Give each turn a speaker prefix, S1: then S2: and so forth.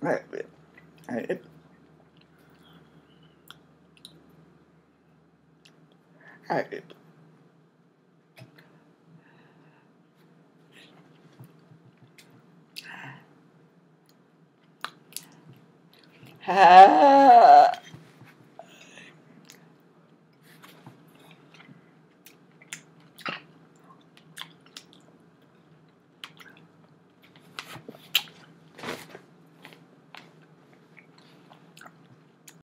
S1: Right, right. Right. Ah.